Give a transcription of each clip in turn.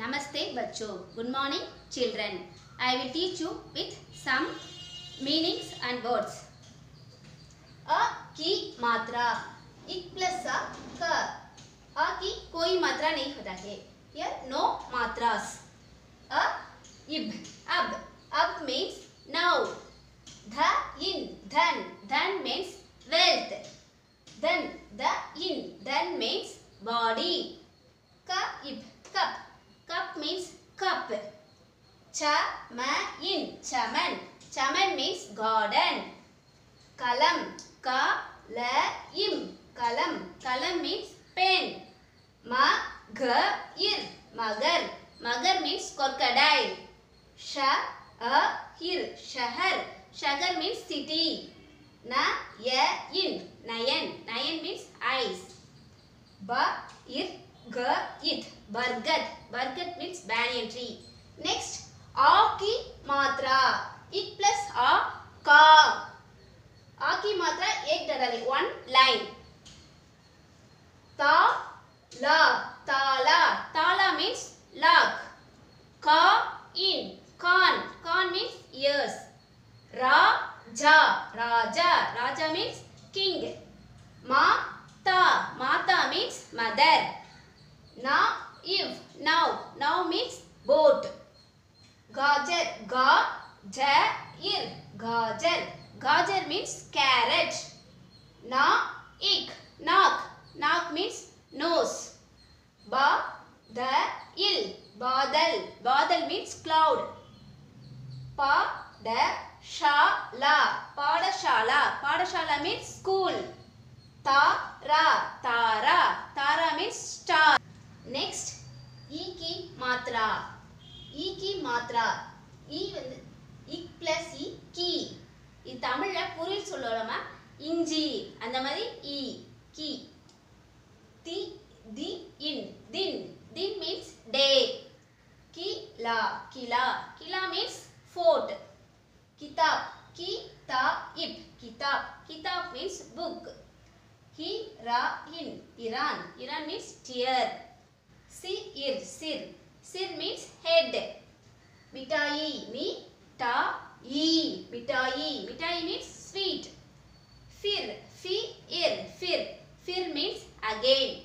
नमस्ते बच्चों good morning children I will teach you with some meanings and words अ की मात्रा इक प्लस अ क। अ की कोई मात्रा नहीं होता है। यर नो मात्रास। अ, इब, अब। अब मींस नाउ ध, इन, धन। धन मींस वेल्थ धन द इन। Dhan means body means cup cha ma in chaman chaman means garden kalam ka la im kalam kalam means pen ma ga ir magar magar means crocodile sha a hir shahar shahar means city na ya in nayan nayan means eyes ba ir ga it bargat bargat means banyan tree next a मात्रा इ plus आ का आ की मात्रा एक डरले one line ता ला ताला ताला means lock का in can't can't means ears Raja Raja Raja means king माता माता means mother ना if now now means boat. Gajar ga ja il gajar gajar means carrot na ik nak nak means nose. Ba da il badal. Badal means cloud. Pa da sha la padashala padashala means school. Ta ra tara. Tara means star. Next ஈக்கி மாத்ரா ஈக்கி மாத்ரா இ வந்து இக் plus இ கி இது தமிழில் பொருள் சொல்லலாமா இஞ்சி அந்த மாதிரி இ கி. தி தி இன் தின். தின் மீன்ஸ் டே கி லா கிலா. கிலா மீன்ஸ் ஃபோர்ட் கிதாப் கி தா இப் கிதாப் கிதாப் மீன்ஸ் புக் ஹி ரா இன் இரான். Iran means dear Sir, sir. Sir means head. Mitai, mi, ta, i. Mitai. Mitai means sweet. Fir, fi, ir. Fir. Fir means again.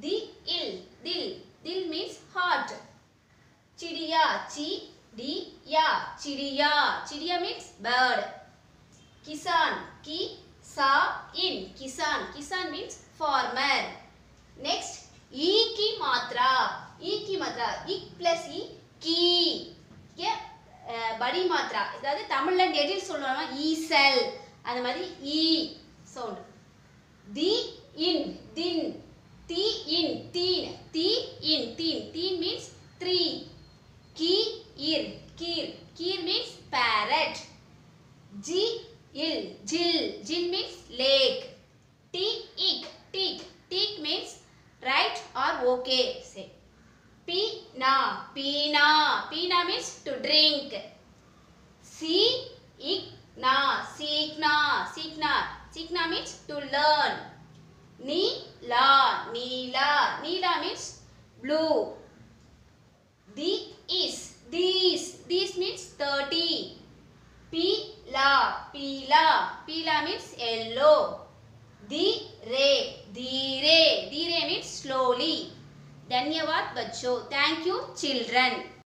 The il, dil. Dil means heart. Chidiya, chi, di, ya. Chidiya. Chidiya means bird. Kisan, ki, sa, in. Kisan. Kisan means farmer. Next, ई की मात्रा ई की मात्रा इक plus ई की ये அஹ், படி மாத்ரா அதாவது தமிழ்ல நெடில் சொல்லணும்னா ஈசல் அந்த மாதிரி e sound the in thin the in teen the in teen teen means three key இர் okay, say. Pina, pina, pina means to drink. Si, ikna, sikna, sikna, sikna means to learn. Ni, la, nila, nila means blue. The is, these, these means 30. Pila, pila, pila means yellow. The re, dire, dire means slowly. धन्यवाद बच्चों। Thank you children